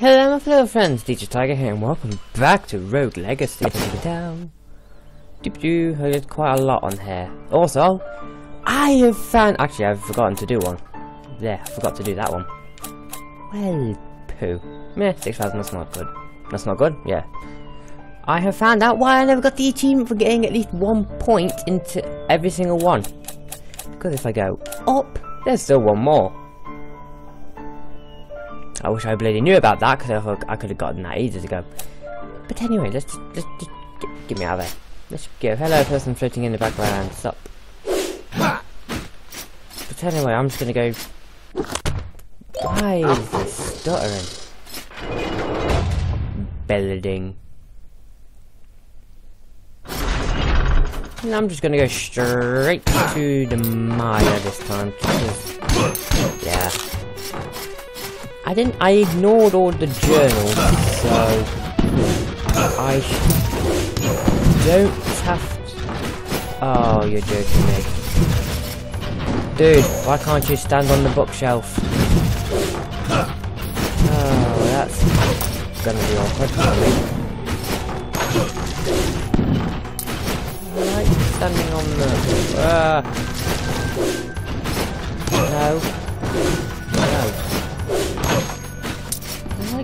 Hello my fellow friends, DJ Tiger here and welcome back to Rogue Legacy Down. Doop doo, I did quite a lot on here. Also, I have found actually I've forgotten to do one. Yeah, I forgot to do that one. Well poo. Meh, six thousand that's not good. That's not good, yeah. I have found out why I never got the achievement for getting at least one point into every single one. Because if I go up, there's still one more. I wish I bloody knew about that because I, I could have gotten that ages ago. But anyway, let's just, just get, get me out of there. Let's go. Hello, person floating in the background. Stop. But anyway, I'm just gonna go. Why is this stuttering? Building. And I'm just gonna go straight to the Maya this time. Yeah. I didn't. I ignored all the journals, so I don't have. To, oh, you're joking me, dude. Why can't you stand on the bookshelf? Oh, that's gonna be awkward me. I like standing on the. Uh. No.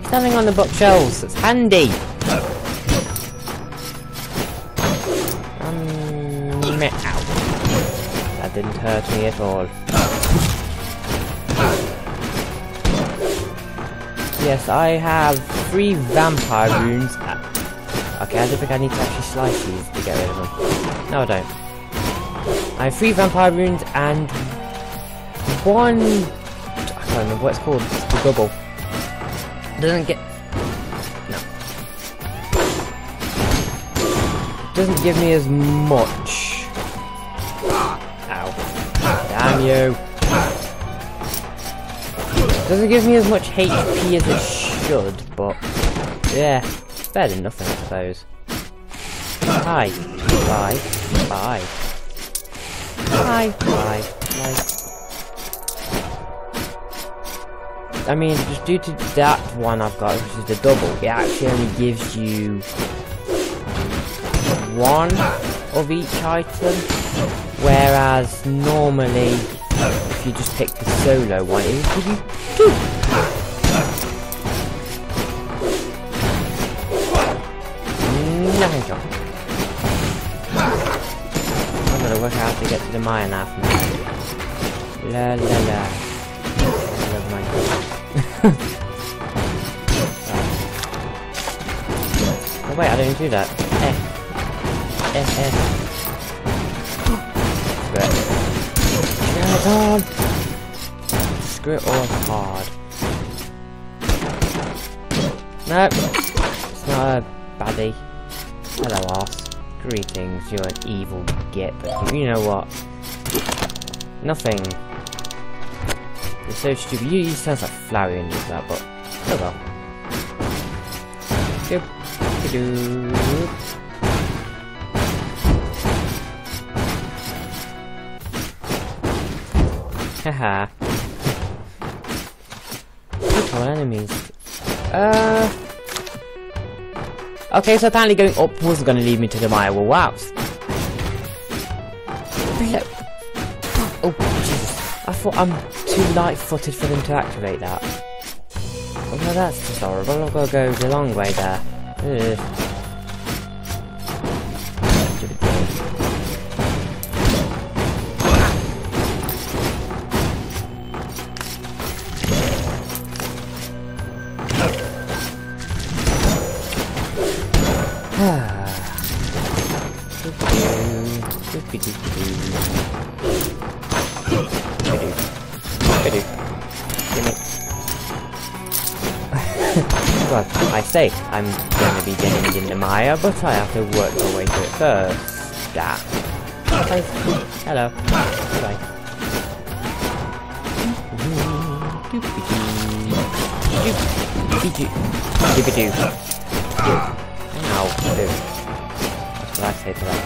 Standing on the bookshelves. It's handy. Um, ow. That didn't hurt me at all. Yes, I have three vampire runes. Ah, Okay, I don't think I need to actually slice these to get rid of them. No, I don't. I have three vampire runes and one. I can't remember what it's called. It's the double. Doesn't get. No. Doesn't give me as much. Ow. Damn you. Doesn't give me as much HP as it should, but yeah, better than nothing, I suppose. Hi. Bye. Bye. Bye. Bye. Bye. I mean, just due to that one I've got, which is the double, it actually only gives you one of each item, whereas normally, if you just pick the solo one, it will give you two. Nothing job. I'm gonna work out to get to the Maya now La la la. Oh wait, I didn't do that. Eh. Eh, eh. Screw it. Screw it all hard. Nope. It's not a baddie. Hello, arse. Greetings, you're an evil git, you know what? Nothing. You're so stupid. You, you sounds like Flowey and use that, but oh well. Doop, doop. Haha. Control enemies. Uh. Okay, so apparently going up was going to lead me to the Maya Will Wows. Oh, Jesus. I thought I'm too light-footed for them to activate that. Oh, no, that's just horrible. I've got to go the long way there. Ugh. Well, I say I'm to be getting into Maya, but I have to work my way through it first. Hi. Hello. Bye. Ow, do. That's what I say to that.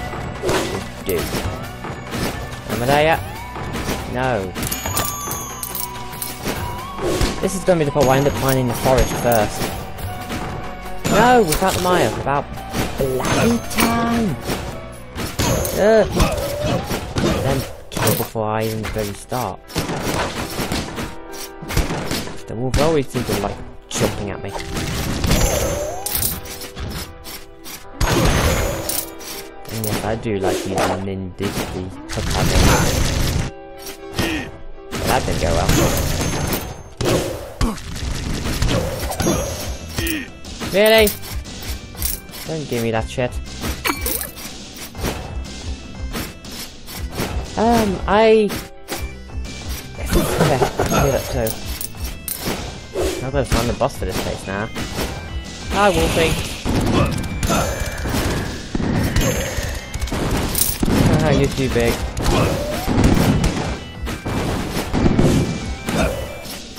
Do. Am I there yet? No. This is going to be the part I end up finding the forest first. No, without the Maya. About bloody time. Ugh. Then kill before I even really start. The wolf always seems to like jumping at me. And yes, I do like using ninjas to hook on That didn't go well. Really? Don't give me that shit. Um, I... that too. I've got to find the boss for this place now. Hi, Wolfie. Ah, you're too big.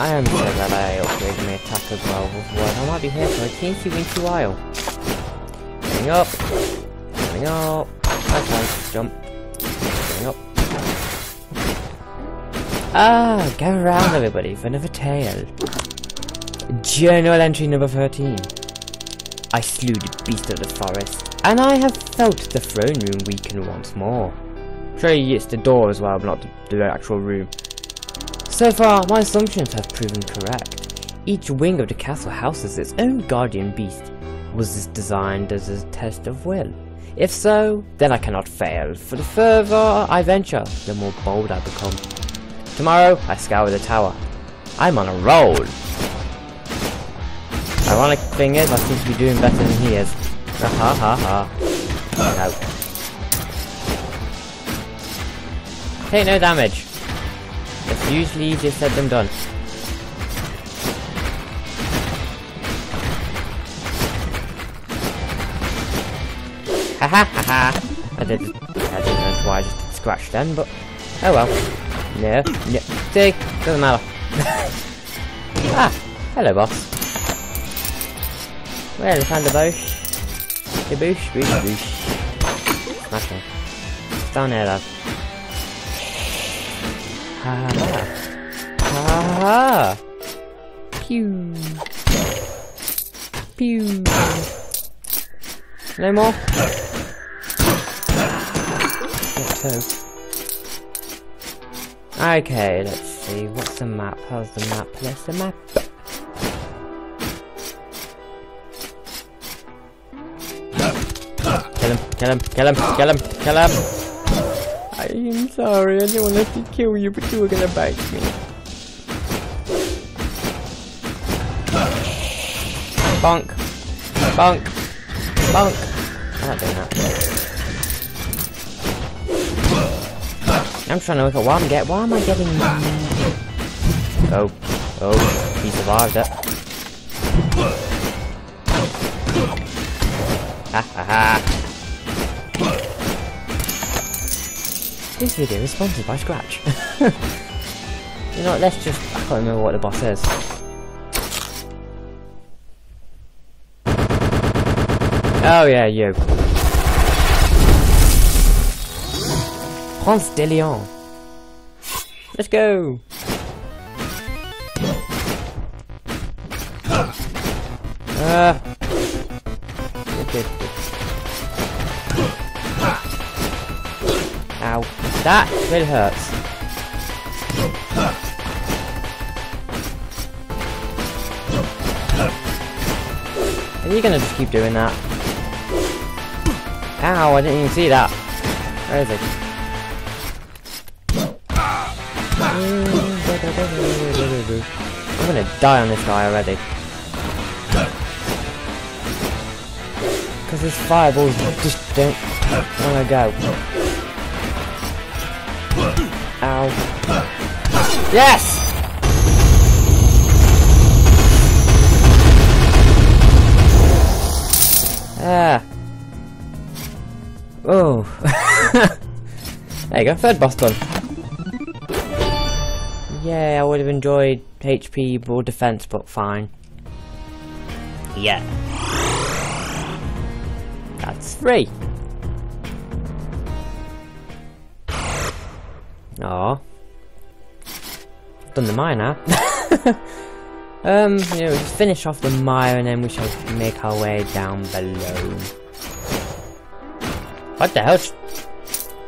I am so glad I upgraded my attack as well what I might be here for a teensy weensy while. Going up. Going up. Okay, jump. Going up. Ah, gather around everybody for another tale. Journal entry number 13. I slew the beast of the forest, and I have felt the throne room weaken once more. Surely it's the door as well, but not the, the actual room. So far, my assumptions have proven correct. Each wing of the castle houses its own guardian beast. Was this designed as a test of will? If so, then I cannot fail, for the further I venture, the more bold I become. Tomorrow, I scour the tower. I'm on a roll! Ironic thing is, I seem to be doing better than he is. Ha ha ha ha. No. Take no damage. It's usually easier said than done. Ha ha ha ha! I did. I didn't know why I just did scratch then, but oh well. No, no. See, doesn't matter. ah, hello, boss. Well, I found the bush. The bush, bush, bush. It's down there, love. Ha ha. Ha ha. Pew. Pew. No more? Okay, let's see. What's the map? How's the map? Let's the map. Kill him, kill him, kill him, kill him, kill him! I'm sorry, I didn't want to kill you, but you were gonna bite me. Bonk! Bonk! Bonk! I'm not doing that. I'm trying to look at what I'm getting. Why am I getting... Oh. Oh. He survived it. Ha ha ha. This video is sponsored by Scratch. you know what, let's just... I can't remember what the boss is. Oh yeah, you. Ponce de Leon. Let's go! That really hurts. Are you gonna just keep doing that? Ow, I didn't even see that. Where is it? I'm gonna die on this guy already. Because his fireballs just don't wanna go. Ow. Yes! Ah. Oh. there you go, third boss done. Yeah, I would have enjoyed HP or defense, but fine. Yeah. That's three. Oh. Done the mine now. Um, know, just finish off the Maya and then we shall make our way down below. What the hell?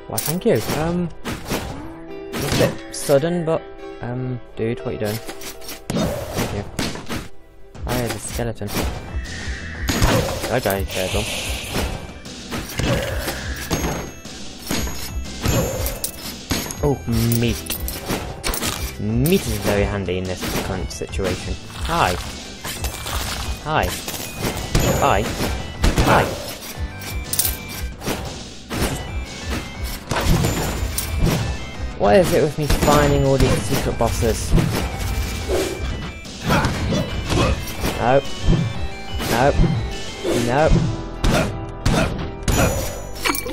Why, thank you. Um, a bit sudden, but, um, dude, what are you doing? Thank you. Oh, there's a skeleton. I died there, though. Oh, meat. Meat is very handy in this current situation. Hi. Hi. Hi. Hi. What is it with me finding all these secret bosses? Nope. Nope. Nope.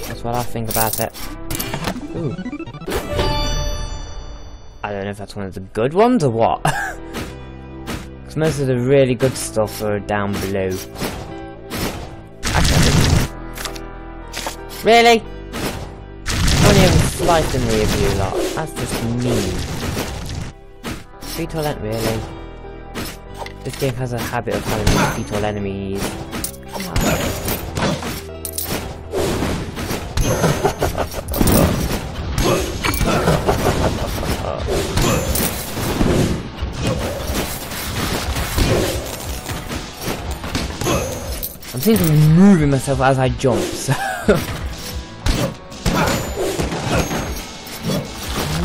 That's what I think about it. Ooh. I don't know if that's one of the good ones or what. Because most of the really good stuff are down below. Actually, really? Only even slicing me of you lot. That's just mean. Fetal en- really? This game has a habit of having fetal enemies. I'm seeing to be moving myself as I jump, so...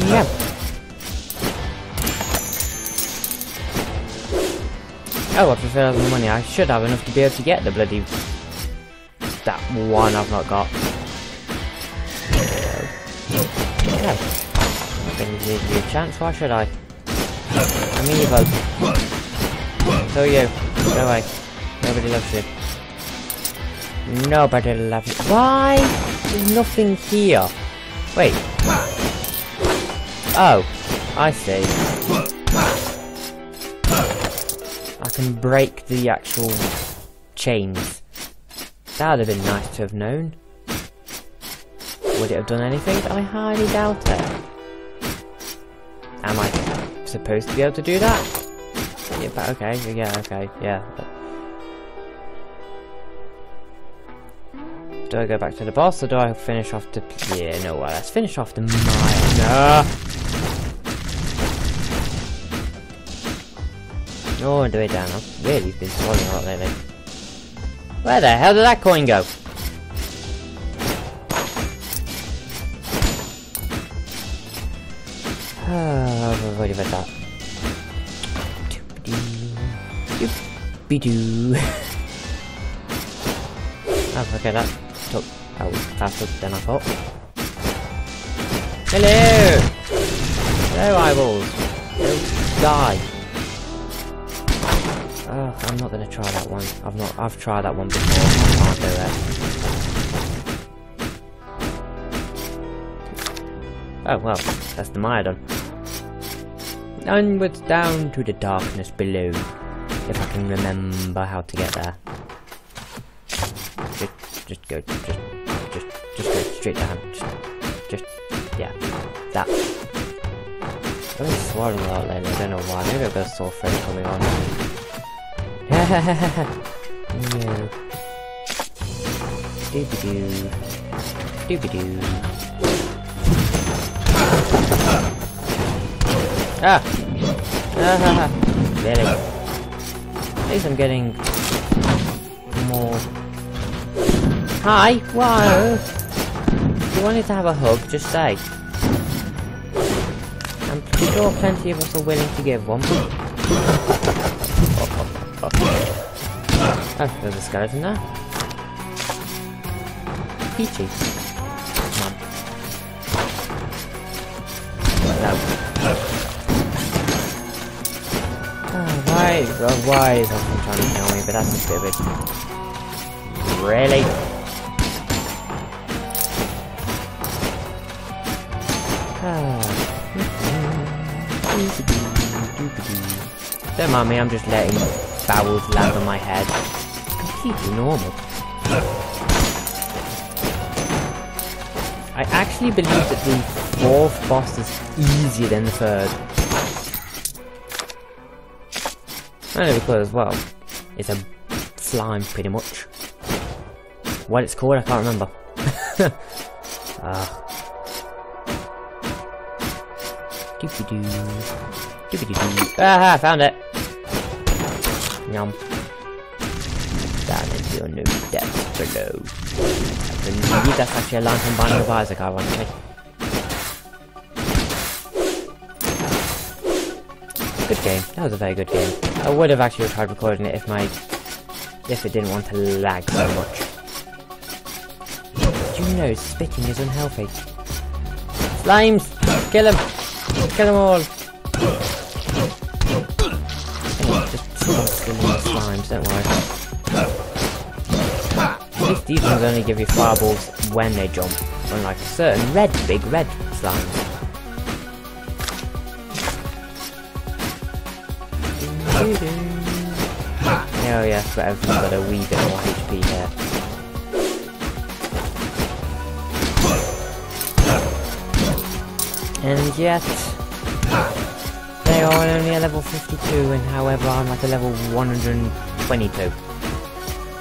yeah. Oh, I prefer the money. I should have enough to be able to get the bloody... That one I've not got. Yeah. I'm gonna give you a chance, why should I? Evil. So you. Go away. Nobody loves you. Nobody you. Why? There's nothing here. Wait. Oh. I see. I can break the actual chains. That would have been nice to have known. Would it have done anything? I highly doubt it. Am I supposed to be able to do that? Yeah, but okay, yeah, okay, yeah. Do I go back to the boss or do I finish off the... Yeah, no, well, let's finish off the mine. No! Oh, do it down. I've really been swallowing a lot lately. Where the hell did that coin go? Ah, what about that? Doopy-doo. oh, okay, that that was faster than I thought. Hello! Hello, eyeballs! Don't die! Oh, I'm not gonna try that one. I've not. I've tried that one before. I can't do it. Oh well, that's the Maya done. Onwards down to the darkness below. If I can remember how to get there. Just, just go. Just, just, go straight down. Just, just, yeah, that. I've been swallowing a lot lately. I don't know why. Maybe I've got a sore throat coming on. no. Doobie doo. Doobie doo. Ah! Ah! really? At least I'm getting more. Hi! Whoa! If you wanted to have a hug, just say. I'm pretty sure plenty of us are willing to give one. Oh, there's a skeleton there. Peachy. Come on. No. Oh, why? Oh, why is everyone trying to kill me? But that's stupid. Really? Don't mind me, I'm just letting bowels land on my head. Completely normal. I actually believe that the fourth boss is easier than the third. Only because, well, it's a slime pretty much. What it's called, I can't remember. ah. Doopy doo. Doopy doo. Ah, found it. Yum. Down into your new depths below. I that's actually a from Binding of Isaac, ironically. Good game. That was a very good game. I would have actually tried recording it if my if it didn't want to lag so much. Did you know spitting is unhealthy? Slimes! Kill them! Kill them all! Anyway, just stop killing the slimes, don't worry. At least these ones only give you fireballs when they jump, unlike a certain red, big red slimes. Oh yes, but everything's got a wee bit more HP here. And yet, they are only a level 52, and however I'm at a level 122.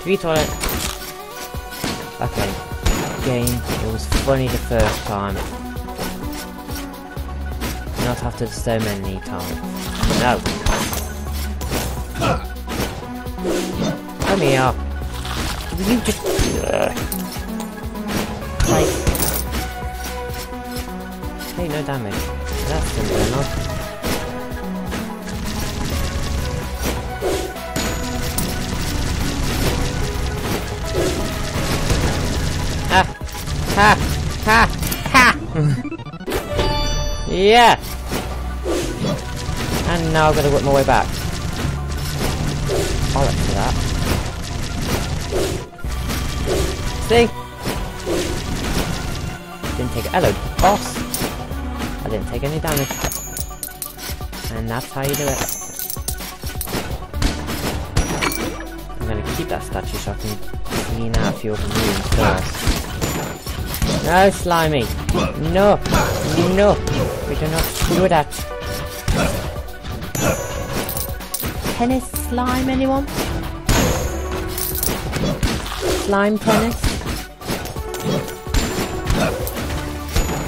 To be toilet. Okay, game, it was funny the first time. Not after so many times. No. Come here. Will you just... Ugh. Like... Hey, no damage. That's simple enough. Ha! Ha! Ha! Ha! yeah! And now I've got to work my way back. I'll let you that. See? Didn't take hello, boss. Didn't take any damage. And that's how you do it. I'm gonna keep that statue so I can clean out a few of the rooms first. No, Slimy! No! No! We do not do that! Tennis slime, anyone? Slime tennis?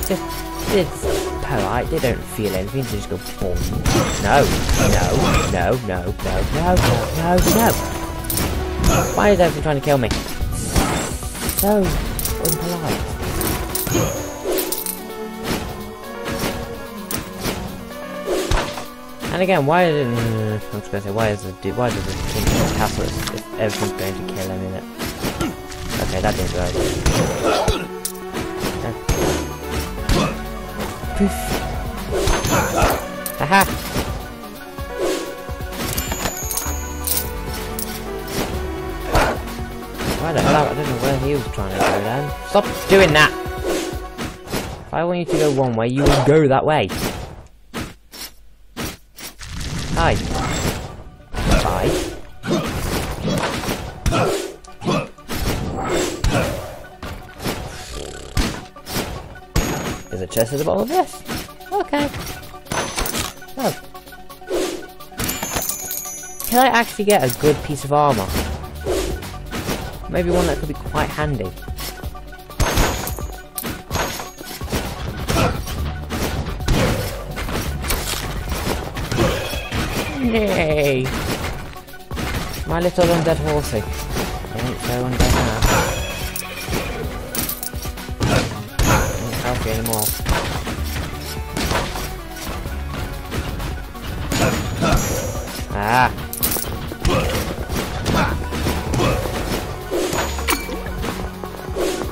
Just, it's alright, they don't feel anything, they just go boom. No, no, no, no, no, no, no, no. Why is everyone trying to kill me? So impolite. And again, why is it, mm, I going to say, why is it, why does this thing castle if everything's going to kill them in it? Okay, that didn't work. Poof. Haha! Why the hell? I don't know where he was trying to go then. Stop doing that! If I want you to go one way, you will go that way. There's a chest at the bottom of this. Okay. Oh. Can I actually get a good piece of armor? Maybe one that could be quite handy. Yay! My little undead horsey. Ain't so undead now. Anymore. Ah!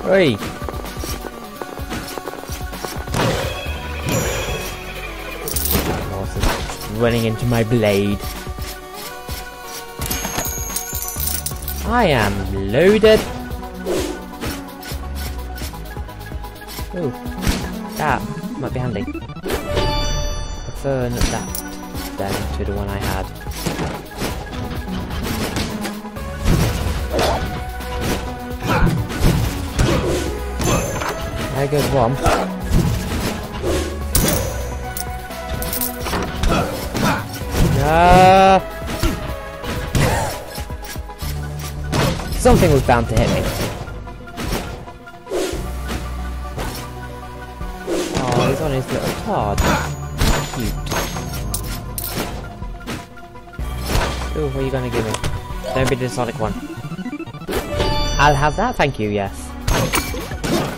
Oi! running into my blade. I am loaded. Ooh. That might be handy. Prefer that then to the one I had. I goes one. No! Something was bound to hit me. Little. Cute. Ooh, what are you gonna give me? Don't be the Sonic one. I'll have that, thank you, yes.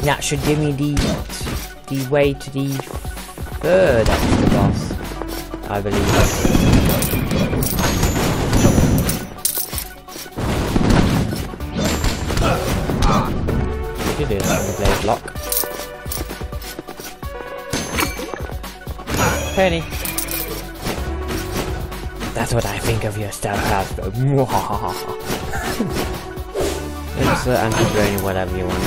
That should give me the the way to the third extra boss, I believe. Do that on the blade block. Penny. That's what I think of your stealth Hasbro. Insert anti-draining whatever you want.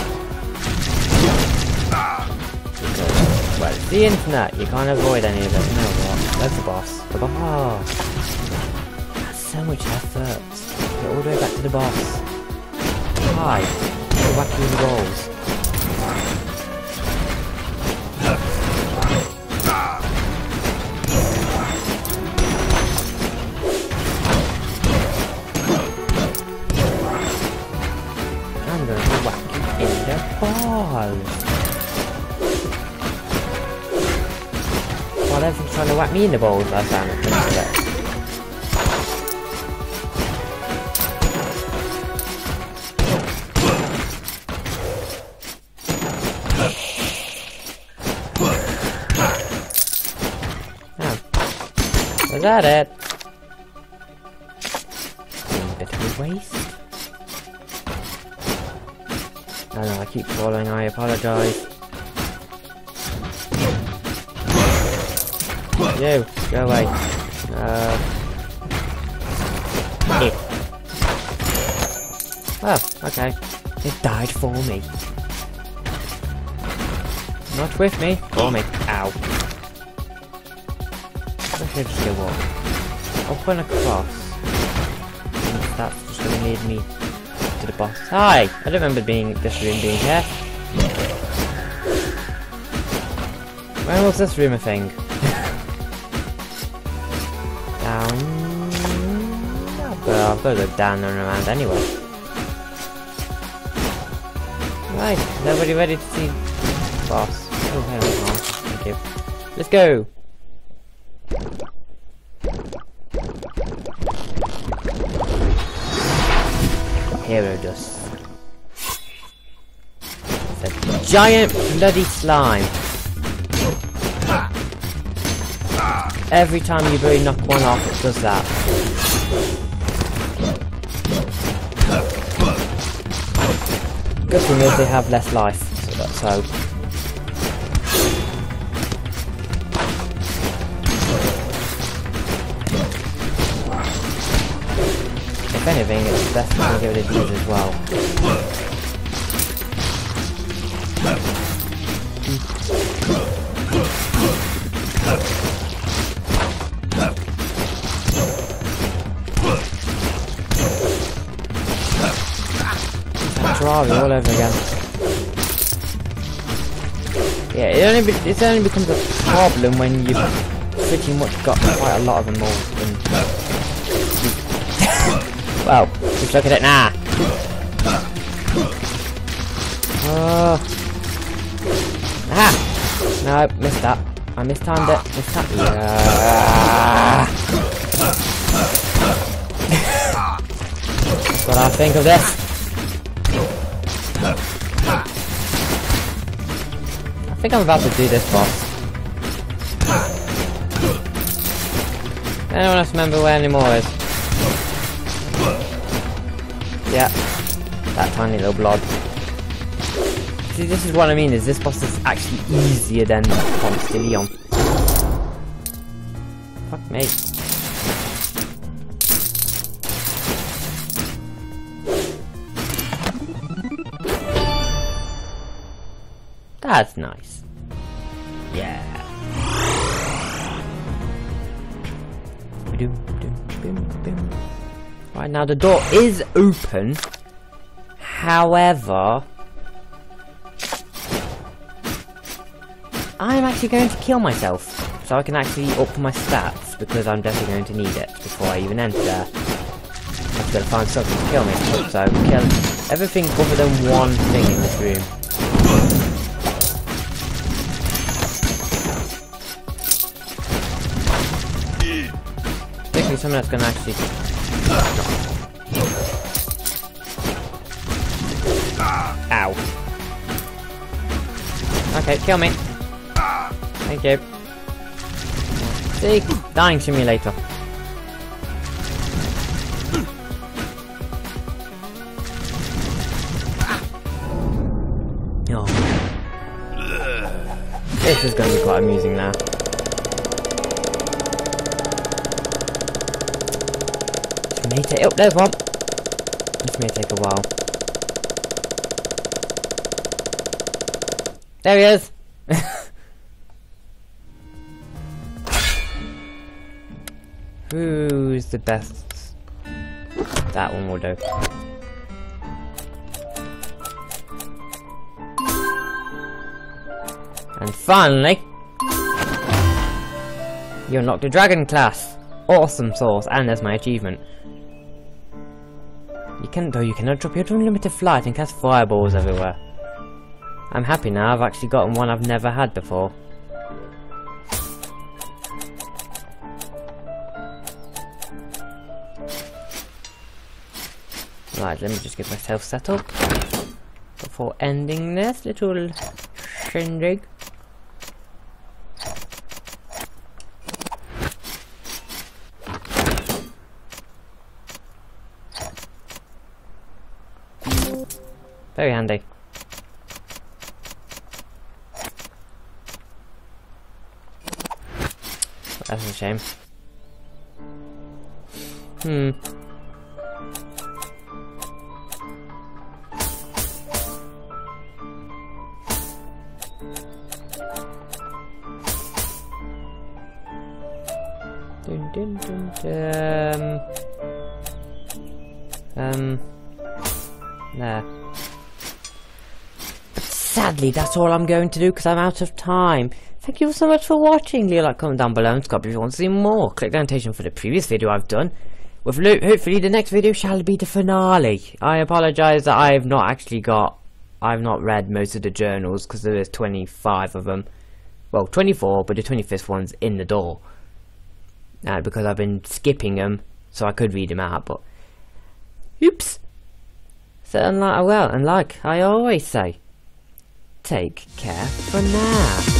Because, well, it's the internet. You can't avoid any of it. Know what? That's the boss. The boss. That's so much effort. Get all the way back to the boss. Hi. Go back to the walls. The balls. While everyone's trying to whack me in the balls last time it. Ah. Was that it? Bit of a waste. I know, I keep falling, I apologise. You, go away. Uh, here. Oh, okay. It died for me. Not with me, for me. Ow. I should just go up. Up and across. That's just gonna lead me to the boss. Hi! I don't remember being this room being here. When was this room a thing? down. Well, I've got to go down and around anyway. Right, is everybody ready to see boss? Oh, hang on. Thank you. Let's go! Herodotus. The giant bloody slime. Every time you really knock one off, it does that. Good thing is they have less life, so that's how. Anything, it's best to get rid of these as well. All over again. Yeah, it only it only becomes a problem when you've pretty much got quite a lot of them all. Just look at it now. Oh. Ah! No, missed that. I mistimed it. Missed that. Yeah. What I think of this. I think I'm about to do this boss. Anyone else remember where anymore is? Yeah. That tiny little blob. See, this is what I mean, is this boss is actually easier than Leon. Fuck me. That's nice. Yeah. Right now the door is open. However, I'm actually going to kill myself so I can actually up my stats because I'm definitely going to need it before I even enter. I've got to find something to kill me. So kill everything other than one thing in this room. Something that's gonna actually Ow. Okay, kill me. Thank you. See? Dying simulator. Oh. This is going to be quite amusing now. May take. Oh, there's one. This may take a while. There he is. Who's the best? That one will do. And finally, you unlocked a dragon class. Awesome sauce, and there's my achievement. You can though you cannot drop your unlimited flight and cast fireballs everywhere. I'm happy now, I've actually gotten one I've never had before. Right, let me just get myself set up before ending this little shindig. Very handy. That's a shame. Hmm. That's all I'm going to do because I'm out of time. Thank you so much for watching. Leave a like, comment down below and subscribe if you want to see more. Click the annotation for the previous video I've done. With lo hopefully the next video shall be the finale. I apologise that I've not actually got... I've not read most of the journals because there is 25 of them. Well, 24, but the 25th one's in the door. Uh, because I've been skipping them, so I could read them out, but... Oops! So, and like, well, and like I always say, take care for now.